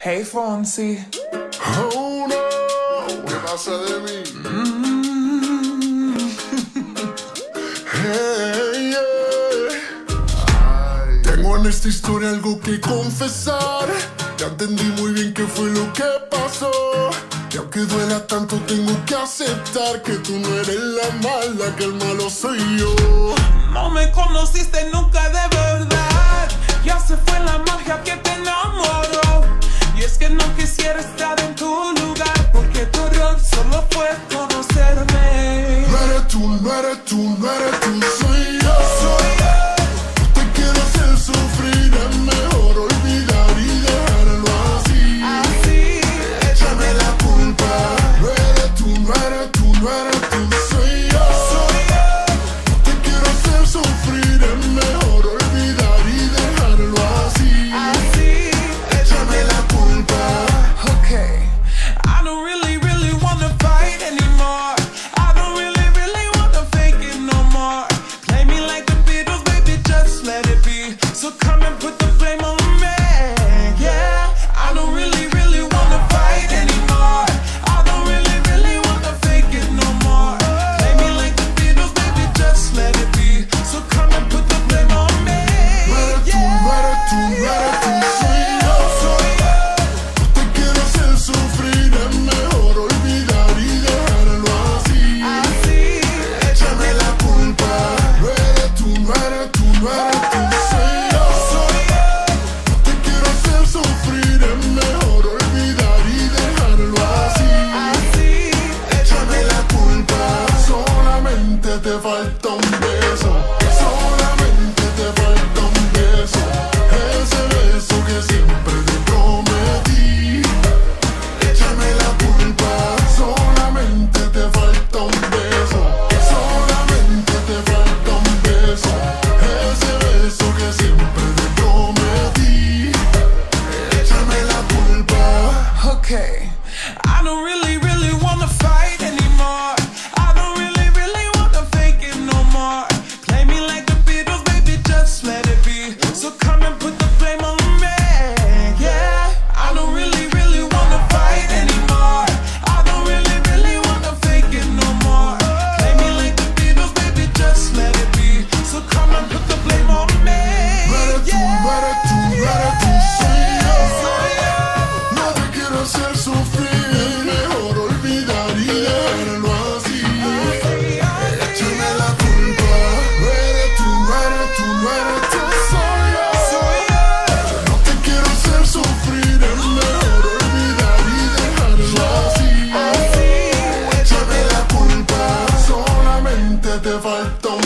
Hey Fonsi. Oh no, ¿qué pasa de mí? Hey, yeah. Tengo en esta historia algo que confesar. Ya entendí muy bien qué fue lo que pasó. Y aunque duela tanto, tengo que aceptar que tú no eres la mala, que el malo soy yo. No me conociste nunca de verdad. Quisiera estar en tu lugar. Porque tu error solo fue conocerme. No eres tú, no eres tú, no eres tú. fight though.